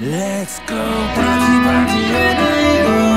Let's go party party all night long，